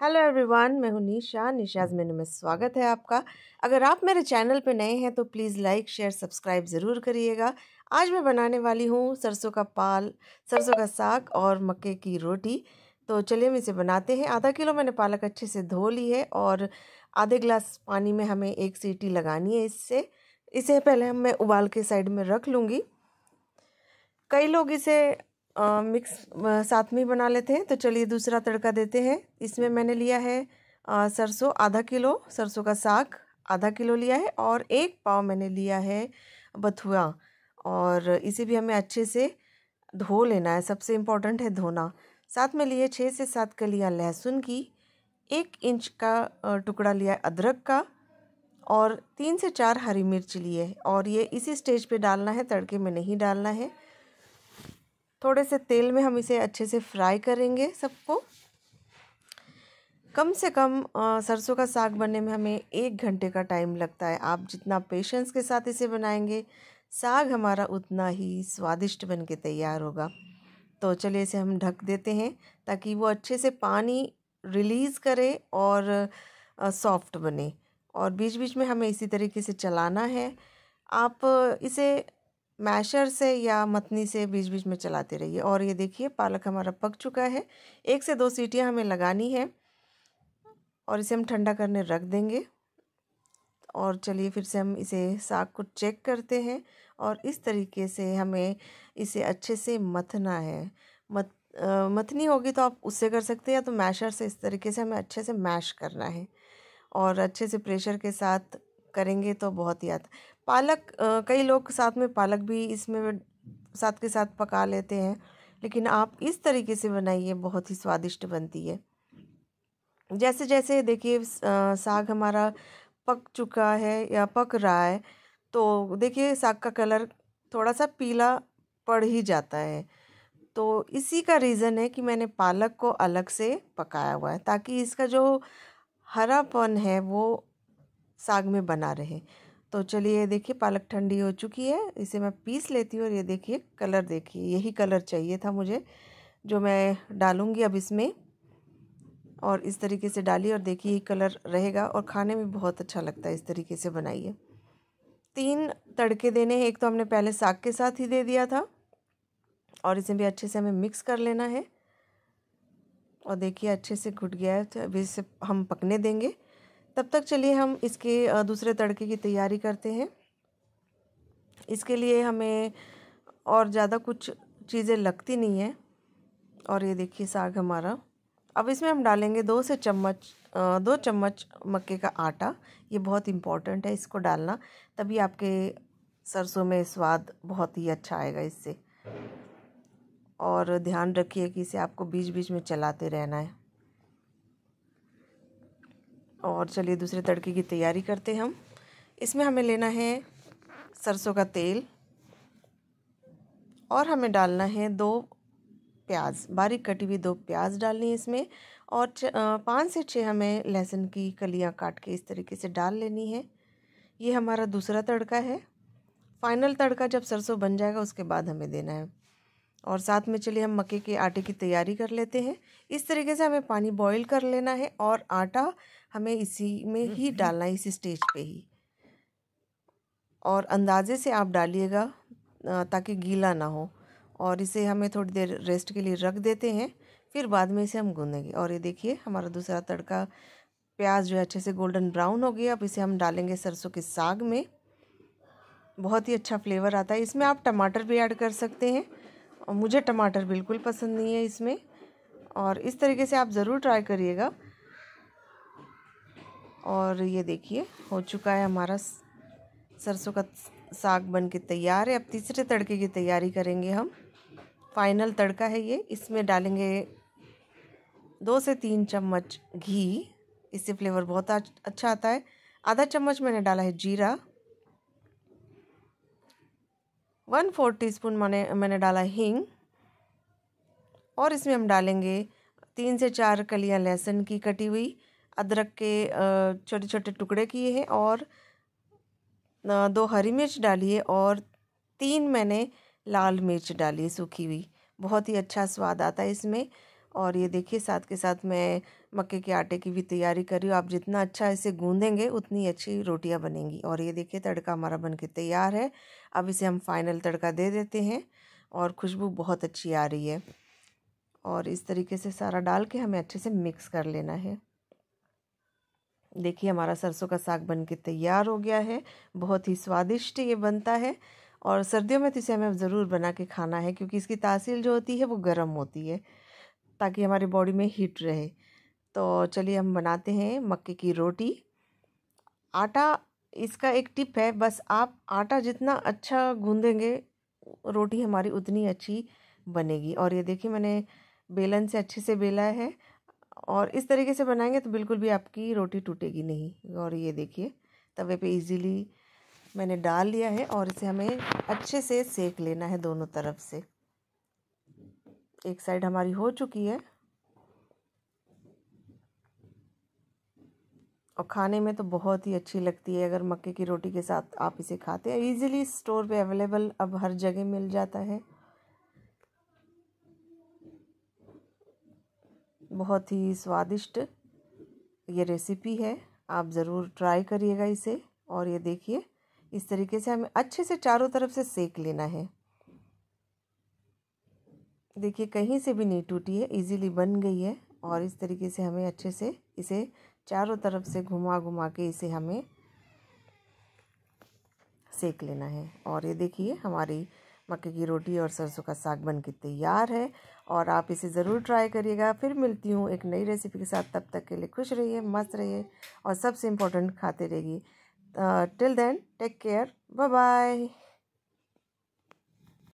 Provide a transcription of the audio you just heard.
Hello everyone, मैं हूँ निशा। निशाज मेनू में स्वागत है आपका। अगर आप मेरे चैनल पे नए हैं तो प्लीज़ लाइक, शेयर, सब्सक्राइब ज़रूर करिएगा। आज मैं बनाने वाली हूँ सरसों का पाल, सरसों का साग और मक्के की रोटी। तो चलिए हम इसे बनाते हैं। आधा किलो मैंने पालक अच्छे से धो ली है और आधे गिलास पानी में हमें एक सीटी लगानी है इससे। इसे पहले हम मैं उबाल के साइड में रख लूँगी। कई लोग इसे आ, मिक्स साथ में ही बना लेते हैं। तो चलिए दूसरा तड़का देते हैं। इसमें मैंने लिया है सरसों आधा किलो सरसों का साग आधा किलो लिया है और एक पाव मैंने लिया है बथुआ। और इसे भी हमें अच्छे से धो लेना है। सबसे इम्पोर्टेंट है धोना। साथ में लिए छः से सात कलियाँ लहसुन की एक इंच का टुकड़ा लिया अदरक का और तीन से चार हरी मिर्च लिए और ये इसी स्टेज पे डालना है तड़के में नहीं डालना है। थोड़े से तेल में हम इसे अच्छे से फ्राई करेंगे सबको। कम से कम सरसों का साग बनने में हमें एक घंटे का टाइम लगता है। आप जितना पेशेंस के साथ इसे बनाएँगे, साग हमारा उतना ही स्वादिष्ट बन के तैयार होगा। तो चलिए इसे हम ढक देते हैं ताकि वो अच्छे से पानी रिलीज़ करे और सॉफ्ट बने। और बीच बीच में हमें इसी तरीके से चलाना है। आप इसे मैशर से या मतनी से बीच बीच में चलाते रहिए। और ये देखिए पालक हमारा पक चुका है। एक से दो सीटियाँ हमें लगानी है और इसे हम ठंडा करने रख देंगे। और चलिए फिर से हम इसे साग को चेक करते हैं और इस तरीके से हमें इसे अच्छे से मथना है। मत आ, मथनी होगी तो आप उससे कर सकते हैं या तो मैशर से इस तरीके से हमें अच्छे से मैश करना है। और अच्छे से प्रेशर के साथ करेंगे तो बहुत ही आता पालक कई लोग साथ में पालक भी इसमें साथ के साथ पका लेते हैं। लेकिन आप इस तरीके से बनाइए, बहुत ही स्वादिष्ट बनती है। जैसे जैसे देखिए साग हमारा पक चुका है या पक रहा है तो देखिए, साग का कलर थोड़ा सा पीला पड़ ही जाता है। तो इसी का रीज़न है कि मैंने पालक को अलग से पकाया हुआ है, ताकि इसका जो हरापन है, वो साग में बना रहे। तो चलिए ये देखिए, पालक ठंडी हो चुकी है। इसे मैं पीस लेती हूँ और ये देखिए, कलर देखिए, यही कलर चाहिए था मुझे, जो मैं डालूँगी अब इसमें। और इस तरीके से डालिए और देखिए, ये कलर रहेगा और खाने में बहुत अच्छा लगता है इस तरीके से बनाइए। तीन तड़के देने हैं, एक तो हमने पहले साग के साथ ही दे दिया था और इसे भी अच्छे से हमें मिक्स कर लेना है। और देखिए, अच्छे से घुट गया है तो अभी इसे हम पकने देंगे। तब तक चलिए हम इसके दूसरे तड़के की तैयारी करते हैं। इसके लिए हमें और ज़्यादा कुछ चीज़ें लगती नहीं है। और ये देखिए साग हमारा। अब इसमें हम डालेंगे दो से चम्मच दो चम्मच मक्के का आटा। ये बहुत इंपॉर्टेंट है इसको डालना, तभी आपके सरसों में स्वाद बहुत ही अच्छा आएगा इससे। और ध्यान रखिए कि इसे आपको बीच बीच में चलाते रहना है। और चलिए दूसरे तड़के की तैयारी करते हम। इसमें हमें लेना है सरसों का तेल और हमें डालना है दो प्याज, बारीक कटी हुई दो प्याज डालनी है इसमें और पाँच से छः हमें लहसुन की कलियाँ काट के इस तरीके से डाल लेनी है। ये हमारा दूसरा तड़का है। फाइनल तड़का जब सरसों बन जाएगा उसके बाद हमें देना है। और साथ में चलिए हम मक्के के आटे की तैयारी कर लेते हैं। इस तरीके से हमें पानी बॉईल कर लेना है और आटा हमें इसी में ही डालना है इसी स्टेज पे ही। और अंदाजे से आप डालिएगा ताकि गीला ना हो। और इसे हमें थोड़ी देर रेस्ट के लिए रख देते हैं फिर बाद में इसे हम गूँधेंगे और ये देखिए हमारा दूसरा तड़का प्याज जो है अच्छे से गोल्डन ब्राउन हो गया। अब इसे हम डालेंगे सरसों के साग में। बहुत ही अच्छा फ्लेवर आता है। इसमें आप टमाटर भी ऐड कर सकते हैं। और मुझे टमाटर बिल्कुल पसंद नहीं है इसमें। और इस तरीके से आप ज़रूर ट्राई करिएगा। और ये देखिए, हो चुका है हमारा सरसों का साग बन के तैयार है। अब तीसरे तड़के की तैयारी करेंगे हम। फाइनल तड़का है ये। इसमें डालेंगे दो से तीन चम्मच घी। इससे फ्लेवर बहुत अच्छा आता है। आधा चम्मच मैंने डाला है जीरा। वन फोर टीस्पून मैंने मैंने डाला हींग। और इसमें हम डालेंगे तीन से चार कलियाँ लहसुन की कटी हुई। अदरक के छोटे छोटे टुकड़े किए हैं और दो हरी मिर्च डाली है और तीन मैंने लाल मिर्च डाली है, सूखी हुई। बहुत ही अच्छा स्वाद आता है इसमें और ये देखिए, साथ के साथ मैं मक्के के आटे की भी तैयारी कर रही हूँ। आप जितना अच्छा इसे गूँधेंगे उतनी अच्छी रोटियाँ बनेंगी और ये देखिए, तड़का हमारा बन के तैयार है। अब इसे हम फाइनल तड़का दे देते हैं और खुशबू बहुत अच्छी आ रही है और इस तरीके से सारा डाल के हमें अच्छे से मिक्स कर लेना है। देखिए, हमारा सरसों का साग बन के तैयार हो गया है। बहुत ही स्वादिष्ट ये बनता है और सर्दियों में तो इसे हमें ज़रूर बना के खाना है क्योंकि इसकी तासील जो होती है वो गर्म होती है ताकि हमारी बॉडी में हीट रहे। तो चलिए, हम बनाते हैं मक्के की रोटी। आटा इसका एक टिप है, बस आप आटा जितना अच्छा गूँधेंगे रोटी हमारी उतनी अच्छी बनेगी। और ये देखिए, मैंने बेलन से अच्छे से बेला है और इस तरीके से बनाएँगे तो बिल्कुल भी आपकी रोटी टूटेगी नहीं। और ये देखिए, तवे पे इजीली मैंने डाल लिया है और इसे हमें अच्छे से सेक लेना है दोनों तरफ़ से। एक साइड हमारी हो चुकी है। और खाने में तो बहुत ही अच्छी लगती है, अगर मक्के की रोटी के साथ आप इसे खाते हैं। इजीली स्टोर पे अवेलेबल अब हर जगह मिल जाता है। बहुत ही स्वादिष्ट ये रेसिपी है। आप ज़रूर ट्राई करिएगा इसे और ये देखिए, इस तरीके से हमें अच्छे से चारों तरफ़ से सेक लेना है। देखिए, कहीं से भी नहीं टूटी है इजीली बन गई है और इस तरीके से हमें अच्छे से इसे चारों तरफ़ से घुमा घुमा के इसे हमें सेक लेना है। और ये देखिए, हमारी मक्के की रोटी और सरसों का साग बन के तैयार है। और आप इसे ज़रूर ट्राई करिएगा। फिर मिलती हूँ एक नई रेसिपी के साथ। तब तक के लिए खुश रहिए, मस्त रहिए और सबसे इम्पोर्टेंट खाते रहिए। Till then take care bye bye